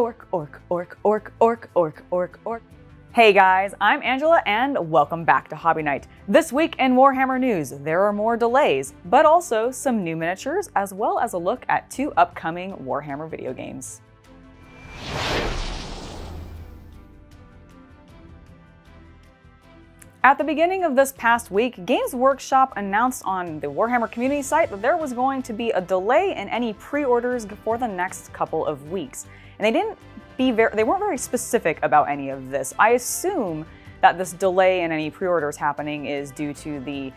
Orc, orc, orc, orc, orc, orc, orc, orc. Hey guys, I'm Angela and welcome back to Hobby Night. This week in Warhammer news, there are more delays, but also some new miniatures as well as a look at two upcoming Warhammer video games. At the beginning of this past week, Games Workshop announced on the Warhammer community site that there was going to be a delay in any pre-orders for the next couple of weeks. And they didn't be very, they weren't very specific about any of this. I assume that this delay in any pre-orders happening is due to the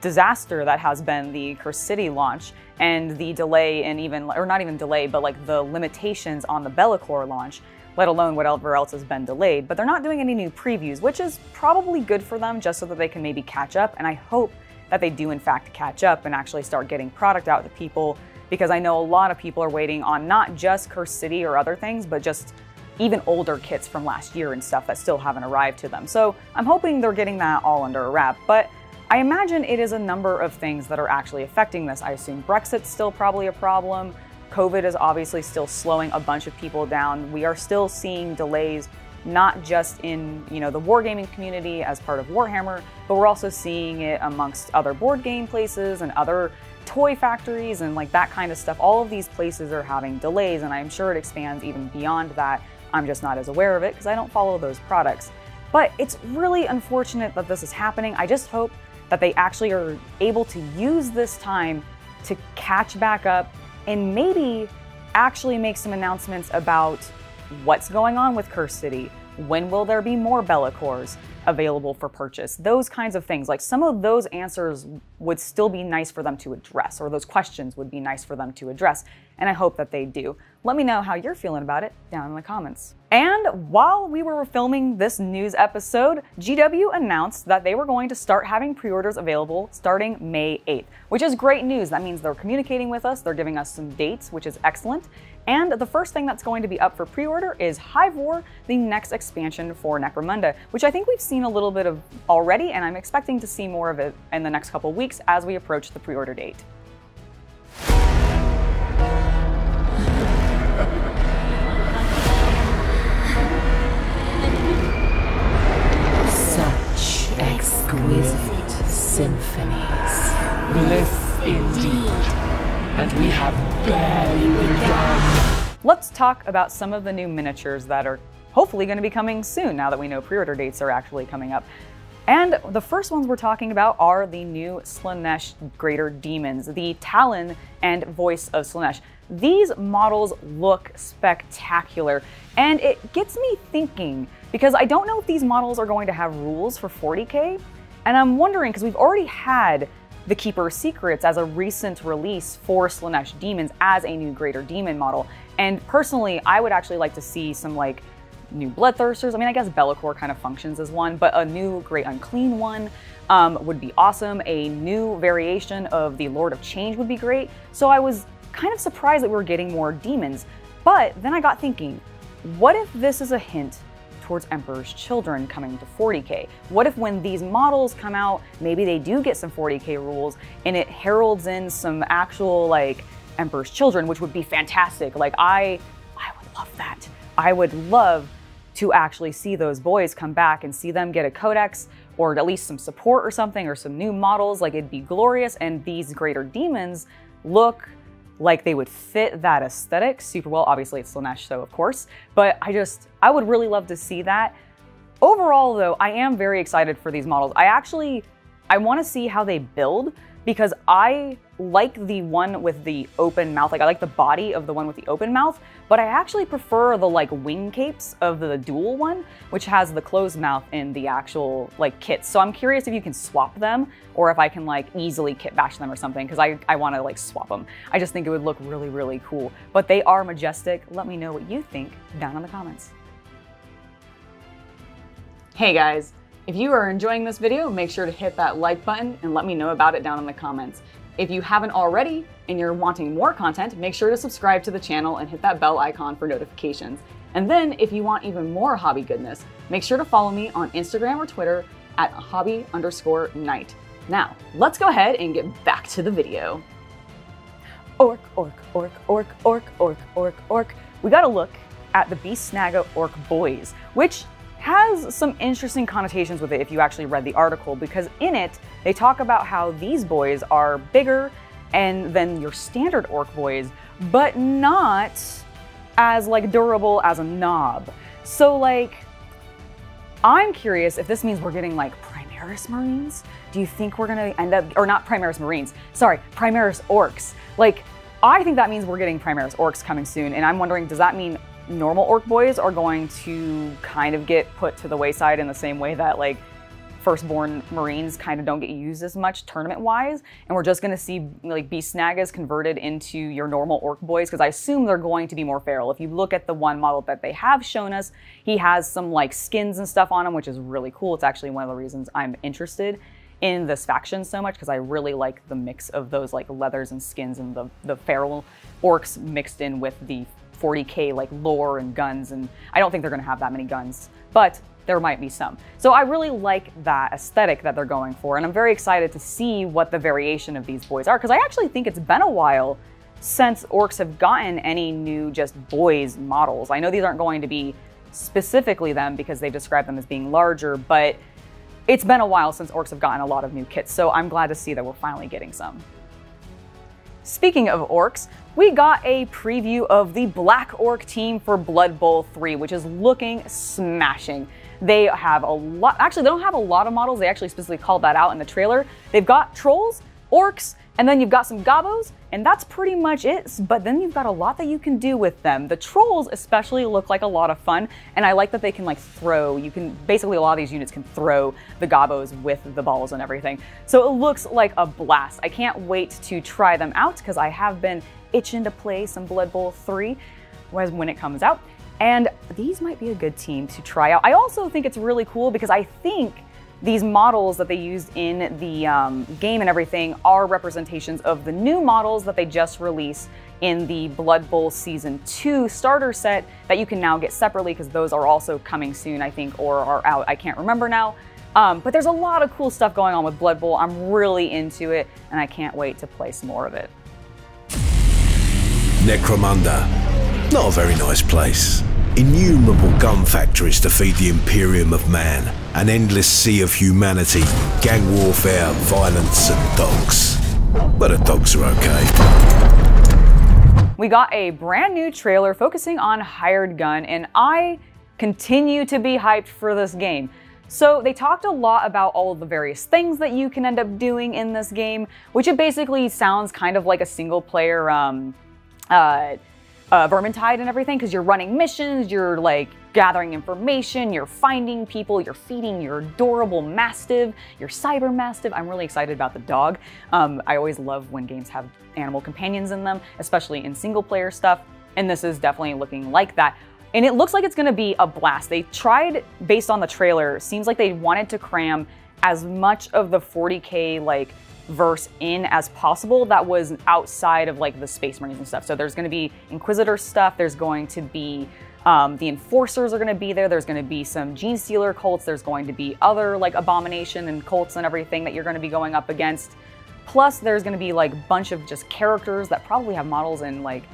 disaster that has been the Cursed City launch and the delay in even, or not even delay, but like the limitations on the Be'lakor launch let alone whatever else has been delayed. But they're not doing any new previews, which is probably good for them just so that they can maybe catch up. And I hope that they do in fact catch up and actually start getting product out to people because I know a lot of people are waiting on not just Cursed City or other things, but just even older kits from last year and stuff that still haven't arrived to them. So I'm hoping they're getting that all under a wrap. But I imagine it is a number of things that are actually affecting this. I assume Brexit's still probably a problem. COVID is obviously still slowing a bunch of people down. We are still seeing delays not just in you know the wargaming community as part of Warhammer, but we're also seeing it amongst other board game places and other toy factories and like that kind of stuff. All of these places are having delays, and I'm sure it expands even beyond that. I'm just not as aware of it because I don't follow those products. But it's really unfortunate that this is happening. I just hope that they actually are able to use this time to catch back up and maybe actually make some announcements about what's going on with Cursed City. When will there be more Be'lakors available for purchase? Those kinds of things. Like some of those answers would still be nice for them to address, or those questions would be nice for them to address. And I hope that they do. Let me know how you're feeling about it down in the comments. And while we were filming this news episode, GW announced that they were going to start having pre-orders available starting May 8th, which is great news. That means they're communicating with us, they're giving us some dates, which is excellent. And the first thing that's going to be up for pre-order is Hive War, the next expansion for Necromunda, which I think we've seen a little bit of already, and I'm expecting to see more of it in the next couple weeks as we approach the pre-order date. Such exquisite symphonies. Bliss indeed. And we have barely begun. Let's talk about some of the new miniatures that are hopefully going to be coming soon now that we know pre-order dates are actually coming up. And the first ones we're talking about are the new Slaanesh Greater Daemons, the Talon and Voice of Slaanesh. These models look spectacular, and it gets me thinking because I don't know if these models are going to have rules for 40k, and I'm wondering because we've already had the Keeper Secrets as a recent release for Slaanesh Daemons as a new Greater Daemon model, and personally, I would actually like to see some like new Bloodthirsters. I mean, I guess Be'lakor kind of functions as one, but a new Great Unclean one um, would be awesome. A new variation of the Lord of Change would be great. So I was kind of surprised that we were getting more demons. But then I got thinking, what if this is a hint towards Emperor's Children coming to 40k? What if when these models come out, maybe they do get some 40k rules and it heralds in some actual like Emperor's Children, which would be fantastic. Like I I would love that. I would love to actually see those boys come back and see them get a codex or at least some support or something or some new models. Like it'd be glorious. And these greater daemons look like they would fit that aesthetic super well. Obviously, it's Slaanesh, so of course, but I just, I would really love to see that. Overall, though, I am very excited for these models. I actually, I want to see how they build because I like the one with the open mouth. Like I like the body of the one with the open mouth, but I actually prefer the like wing capes of the dual one, which has the closed mouth in the actual like kits. So I'm curious if you can swap them or if I can like easily kit bash them or something because I, I want to like swap them. I just think it would look really, really cool. But they are majestic. Let me know what you think down in the comments. Hey guys, if you are enjoying this video, make sure to hit that like button and let me know about it down in the comments. If you haven't already and you're wanting more content, make sure to subscribe to the channel and hit that bell icon for notifications. And then if you want even more hobby goodness, make sure to follow me on Instagram or Twitter at hobby underscore night. Now, let's go ahead and get back to the video. Orc, orc, orc, orc, orc, orc, orc, orc. We got a look at the Beast Snagga Orc Boys, which has some interesting connotations with it if you actually read the article, because in it, they talk about how these boys are bigger and than your standard orc boys, but not as like durable as a knob. So like, I'm curious if this means we're getting like Primaris Marines. Do you think we're gonna end up, or not Primaris Marines, sorry, Primaris Orcs. Like, I think that means we're getting Primaris Orcs coming soon, and I'm wondering, does that mean normal Orc boys are going to kind of get put to the wayside in the same way that like firstborn Marines kind of don't get used as much tournament wise, and we're just going to see like Beast Snaggas converted into your normal Orc boys because I assume they're going to be more feral. If you look at the one model that they have shown us, he has some like skins and stuff on him, which is really cool. It's actually one of the reasons I'm interested in this faction so much because I really like the mix of those like leathers and skins and the the feral orcs mixed in with the 40k like lore and guns and I don't think they're going to have that many guns, but there might be some. So I really like that aesthetic that they're going for and I'm very excited to see what the variation of these boys are because I actually think it's been a while since orcs have gotten any new just boys models. I know these aren't going to be specifically them because they describe them as being larger, but it's been a while since orcs have gotten a lot of new kits, so I'm glad to see that we're finally getting some. Speaking of orcs, we got a preview of the Black Orc team for Blood Bowl 3, which is looking smashing. They have a lot, actually, they don't have a lot of models. They actually specifically called that out in the trailer. They've got trolls, orcs, and then you've got some gobos, and that's pretty much it. But then you've got a lot that you can do with them. The trolls especially look like a lot of fun, and I like that they can like throw. You can basically a lot of these units can throw the gobos with the balls and everything. So it looks like a blast. I can't wait to try them out because I have been itching to play some Blood Bowl 3 when it comes out. And these might be a good team to try out. I also think it's really cool because I think these models that they used in the um, game and everything are representations of the new models that they just released in the Blood Bowl Season 2 starter set that you can now get separately because those are also coming soon, I think, or are out. I can't remember now. Um, but there's a lot of cool stuff going on with Blood Bowl. I'm really into it, and I can't wait to play some more of it. Necromunda. Not a very nice place. Innumerable gun factories to feed the Imperium of Man, an endless sea of humanity, gang warfare, violence, and dogs. But the dogs are okay. We got a brand new trailer focusing on Hired Gun, and I continue to be hyped for this game. So they talked a lot about all of the various things that you can end up doing in this game, which it basically sounds kind of like a single player um, uh, uh, Vermintide and everything because you're running missions, you're like gathering information, you're finding people, you're feeding your adorable Mastiff, your Cyber Mastiff. I'm really excited about the dog. Um, I always love when games have animal companions in them, especially in single player stuff. And this is definitely looking like that. And it looks like it's gonna be a blast. They tried, based on the trailer, seems like they wanted to cram as much of the 40K like verse in as possible that was outside of like the Space Marines and stuff. So there's going to be Inquisitor stuff. There's going to be um, the Enforcers are going to be there. There's going to be some Genestealer cults. There's going to be other like Abomination and cults and everything that you're going to be going up against. Plus, there's going to be like a bunch of just characters that probably have models and like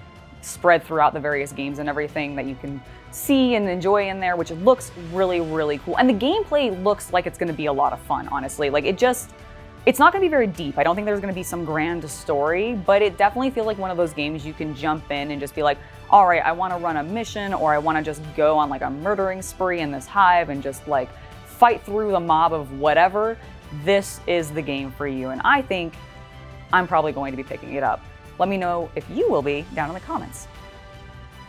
spread throughout the various games and everything that you can see and enjoy in there, which looks really, really cool. And the gameplay looks like it's going to be a lot of fun, honestly. Like it just it's not to be very deep. I don't think there's going to be some grand story, but it definitely feels like one of those games you can jump in and just be like, all right, I want to run a mission or I want to just go on like a murdering spree in this hive and just like fight through the mob of whatever. This is the game for you. And I think I'm probably going to be picking it up. Let me know if you will be down in the comments.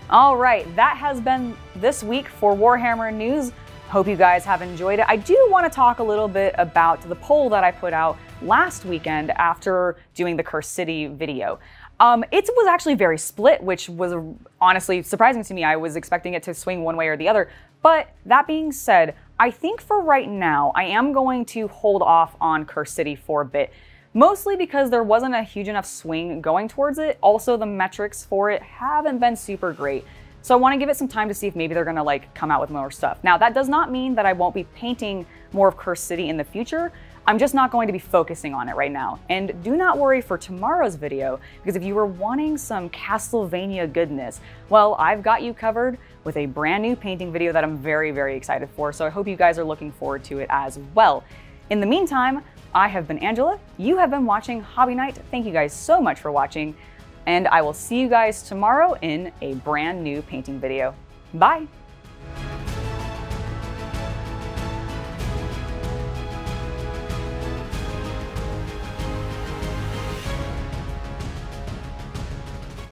All right, that has been this week for Warhammer News. Hope you guys have enjoyed it. I do want to talk a little bit about the poll that I put out last weekend after doing the Cursed City video. Um, it was actually very split, which was honestly surprising to me. I was expecting it to swing one way or the other. But that being said, I think for right now, I am going to hold off on Cursed City for a bit. Mostly because there wasn't a huge enough swing going towards it. Also, the metrics for it haven't been super great. So I wanna give it some time to see if maybe they're gonna like come out with more stuff. Now that does not mean that I won't be painting more of Cursed City in the future. I'm just not going to be focusing on it right now. And do not worry for tomorrow's video, because if you were wanting some Castlevania goodness, well, I've got you covered with a brand new painting video that I'm very, very excited for. So I hope you guys are looking forward to it as well. In the meantime, I have been Angela. You have been watching Hobby Night. Thank you guys so much for watching. And I will see you guys tomorrow in a brand new painting video. Bye.